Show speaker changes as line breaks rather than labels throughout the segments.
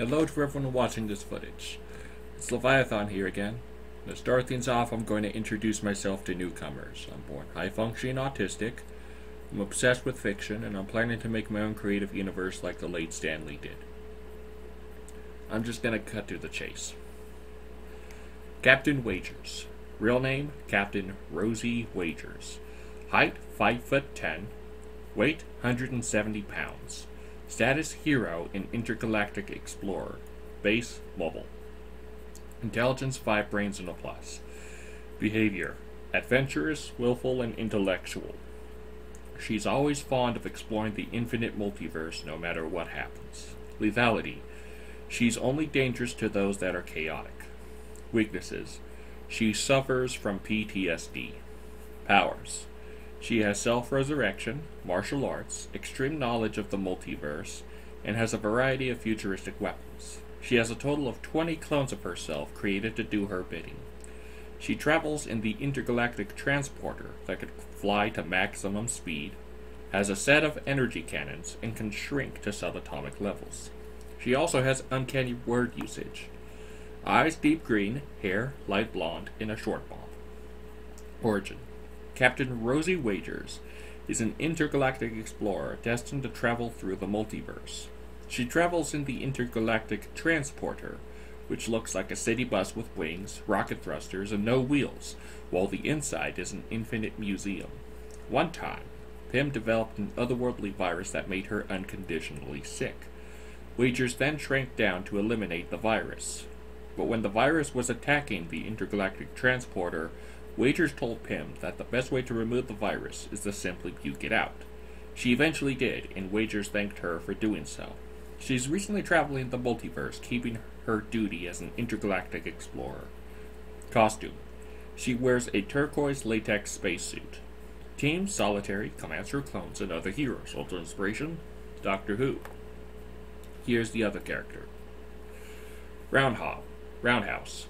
Hello to everyone watching this footage. It's Leviathan here again. To start things off, I'm going to introduce myself to newcomers. I'm born high-functioning autistic, I'm obsessed with fiction, and I'm planning to make my own creative universe like the late Stan Lee did. I'm just going to cut to the chase. Captain Wagers. Real name, Captain Rosie Wagers. Height, 5 foot 10. Weight, 170 pounds. Status Hero in Intergalactic Explorer. Base Mobile. Intelligence 5 brains and a plus. Behavior Adventurous, willful, and intellectual. She's always fond of exploring the infinite multiverse no matter what happens. Lethality She's only dangerous to those that are chaotic. Weaknesses She suffers from PTSD. Powers she has self resurrection, martial arts, extreme knowledge of the multiverse, and has a variety of futuristic weapons. She has a total of 20 clones of herself created to do her bidding. She travels in the intergalactic transporter that could fly to maximum speed, has a set of energy cannons, and can shrink to subatomic levels. She also has uncanny word usage. Eyes deep green, hair light blonde, and a short bob. Origin Captain Rosie Wagers is an intergalactic explorer destined to travel through the multiverse. She travels in the intergalactic transporter, which looks like a city bus with wings, rocket thrusters, and no wheels, while the inside is an infinite museum. One time, Pym developed an otherworldly virus that made her unconditionally sick. Wagers then shrank down to eliminate the virus. But when the virus was attacking the intergalactic transporter, Wagers told Pym that the best way to remove the virus is to simply puke it out. She eventually did, and Wagers thanked her for doing so. She's recently traveling the multiverse, keeping her duty as an intergalactic explorer. Costume She wears a turquoise latex spacesuit. Team Solitary, Comancer Clones, and other heroes. Also inspiration Doctor Who. Here's the other character. Roundhob, Roundhouse.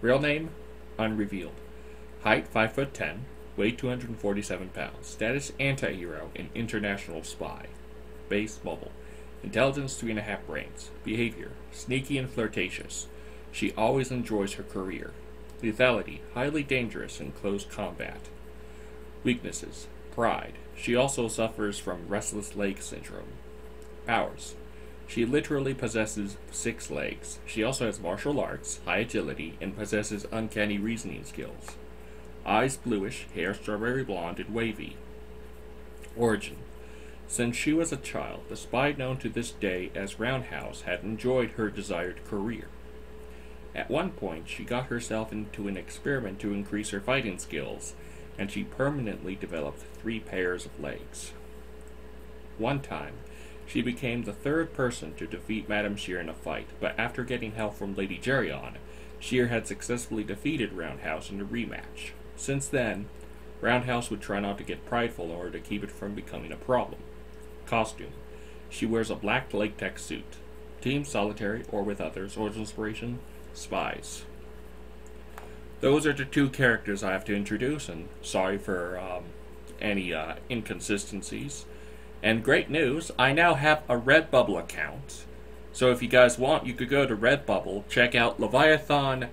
Real name unrevealed. Height 5 foot 10, weight 247 pounds. Status anti-hero and international spy. Base mobile. Intelligence 3.5 brains. Behavior sneaky and flirtatious. She always enjoys her career. Lethality highly dangerous in close combat. Weaknesses pride. She also suffers from restless leg syndrome. Powers. She literally possesses six legs. She also has martial arts, high agility, and possesses uncanny reasoning skills. Eyes bluish, hair strawberry blonde and wavy. Origin Since she was a child, the spy known to this day as Roundhouse had enjoyed her desired career. At one point, she got herself into an experiment to increase her fighting skills, and she permanently developed three pairs of legs. One time, she became the third person to defeat Madame Shear in a fight, but after getting help from Lady Geryon, Shear had successfully defeated Roundhouse in a rematch. Since then, Roundhouse would try not to get prideful order to keep it from becoming a problem. Costume She wears a black latex suit. Team solitary or with others. Origin inspiration Spies. Those are the two characters I have to introduce, and sorry for um, any uh, inconsistencies. And great news, I now have a Redbubble account. So if you guys want, you could go to Redbubble, check out Leviathan-U,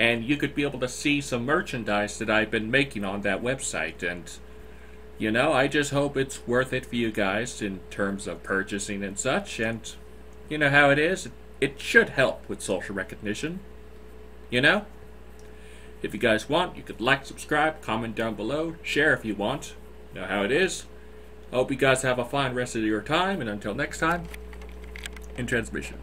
and you could be able to see some merchandise that I've been making on that website. And, you know, I just hope it's worth it for you guys in terms of purchasing and such. And, you know how it is, it should help with social recognition. You know? If you guys want, you could like, subscribe, comment down below, share if you want. You know how it is. Hope you guys have a fine rest of your time, and until next time, in transmission.